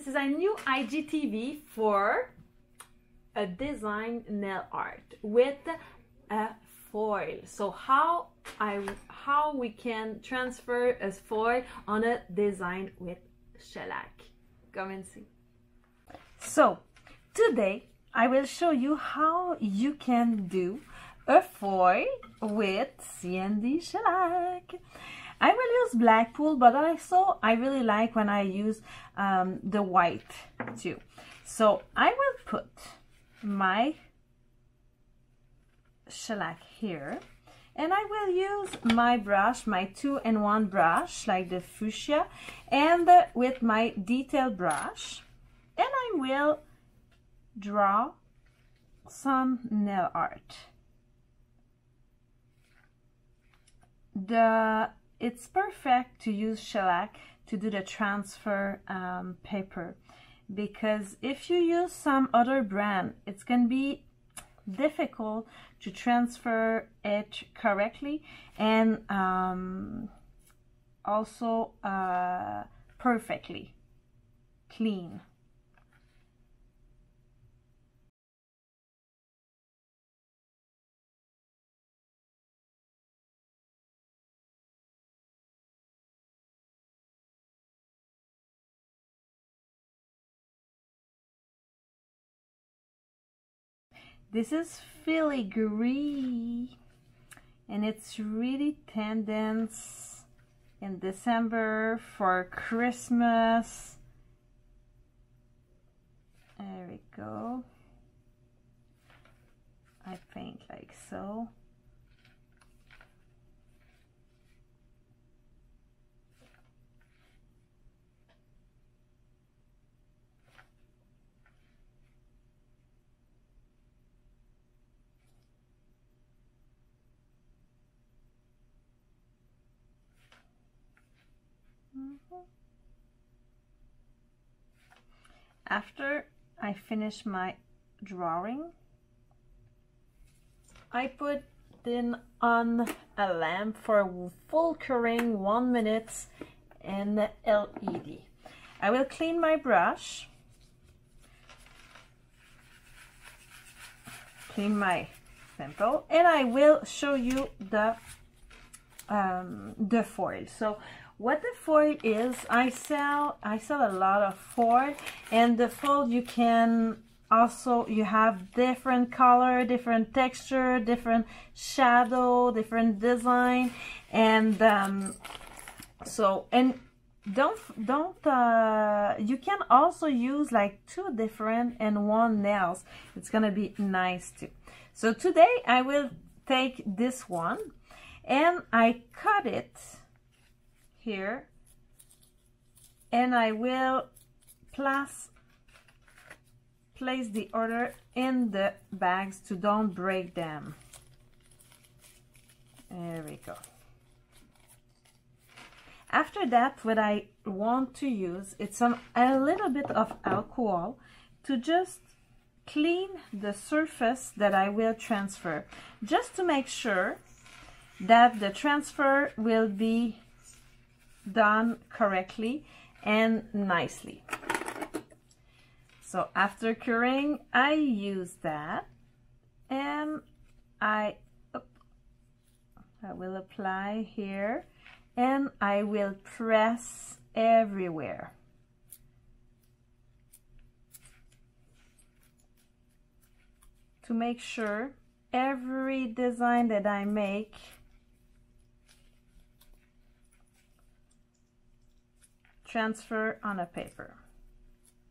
This is a new IGTV for a design nail art with a foil. So how I how we can transfer a foil on a design with shellac. Come and see. So today I will show you how you can do a foil with CND shellac. I will use Black Pool, but I also I really like when I use um, the white too. So I will put my shellac here and I will use my brush, my two-in-one brush, like the fuchsia, and uh, with my detail brush, and I will draw some nail art. The it's perfect to use shellac to do the transfer um, paper. Because if you use some other brand it's going to be difficult to transfer it correctly and um, also uh, perfectly clean This is filigree and it's really tendance in December for Christmas. There we go. I paint like so. After I finish my drawing, I put in on a lamp for full curing one minute in LED. I will clean my brush, clean my sample, and I will show you the um, the foil. So what the foil is I sell I sell a lot of foil and the foil you can also you have different color different texture different shadow different design and um, so and don't don't uh, you can also use like two different and one nails. It's gonna be nice too. So today I will take this one and I cut it here. And I will place place the order in the bags to don't break them. There we go. After that what I want to use it's some a little bit of alcohol to just clean the surface that I will transfer. Just to make sure that the transfer will be done correctly and nicely. So after curing, I use that and I, I will apply here and I will press everywhere. To make sure every design that I make transfer on a paper.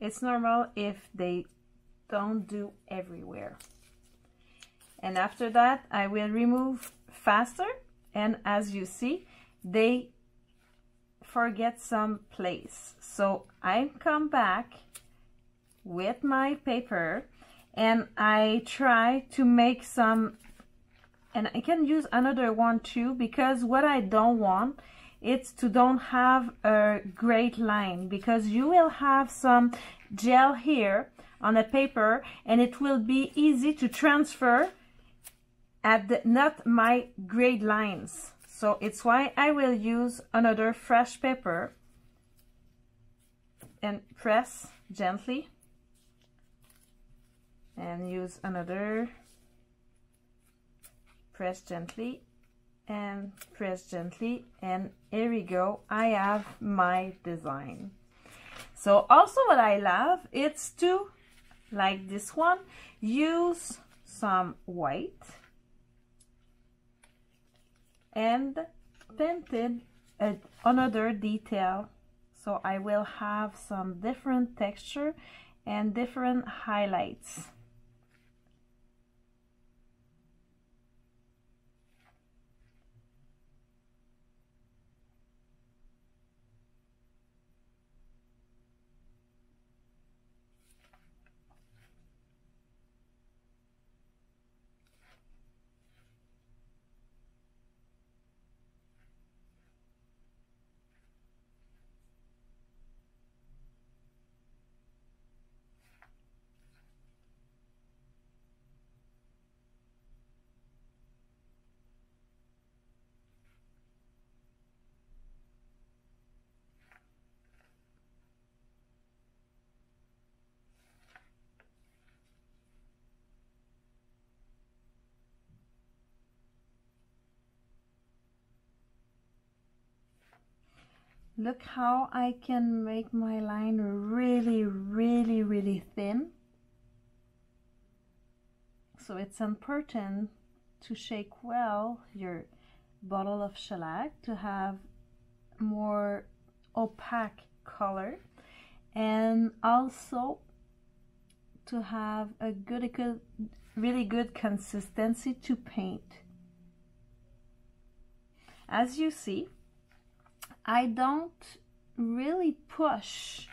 It's normal if they don't do everywhere. And after that, I will remove faster. And as you see, they forget some place. So I come back with my paper and I try to make some, and I can use another one too, because what I don't want it's to don't have a great line because you will have some gel here on a paper and it will be easy to transfer at the, not my grade lines. So it's why I will use another fresh paper and press gently and use another press gently and press gently and here we go. I have my design. So also what I love it's to like this one use some white and painted another detail. So I will have some different texture and different highlights look how I can make my line really really really thin. So it's important to shake well your bottle of shellac to have more opaque color and also to have a good, good really good consistency to paint. As you see I don't really push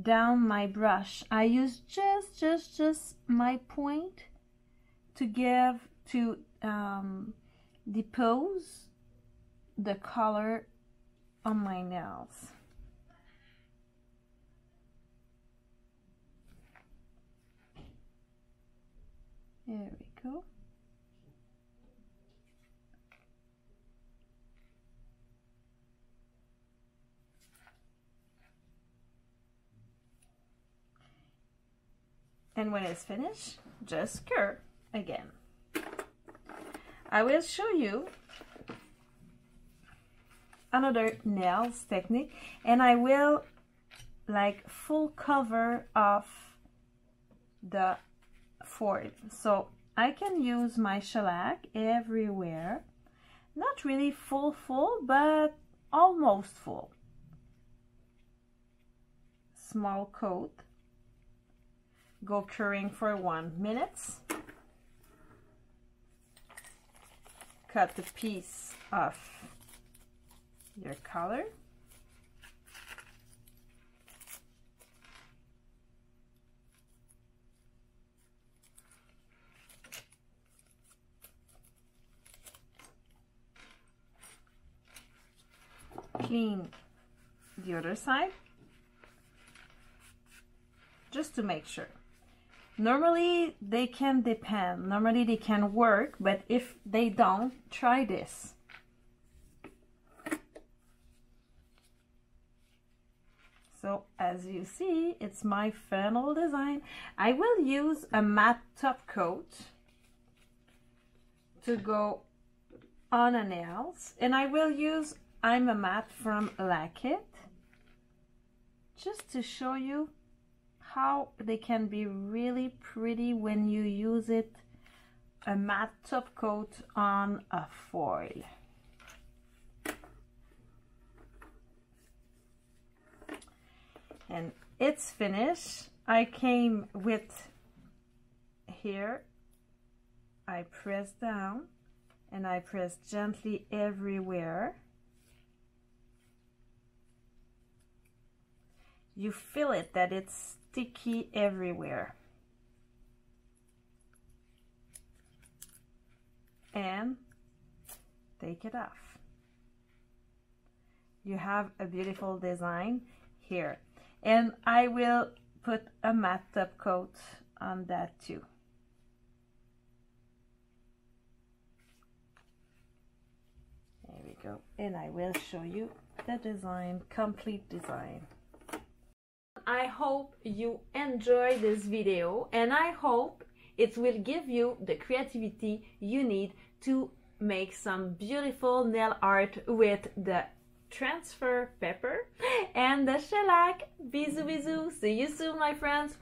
down my brush. I use just, just, just my point to give, to um, depose the color on my nails. There we go. And when it's finished just curve again. I will show you another nails technique and I will like full cover of the foil. So I can use my shellac everywhere. Not really full full but almost full. Small coat go curing for one minute. Cut the piece off your color. Clean the other side just to make sure normally they can depend. Normally they can work but if they don't try this. So as you see it's my final design. I will use a matte top coat to go on a nails and I will use I'm a matte from Lack just to show you how they can be really pretty when you use it a matte top coat on a foil. And it's finished. I came with here, I press down and I press gently everywhere. You feel it that it's sticky everywhere. And take it off. You have a beautiful design here. And I will put a matte top coat on that too. There we go. And I will show you the design, complete design. I hope you enjoy this video and I hope it will give you the creativity you need to make some beautiful nail art with the transfer paper and the shellac. Bisous bisous. See you soon my friends.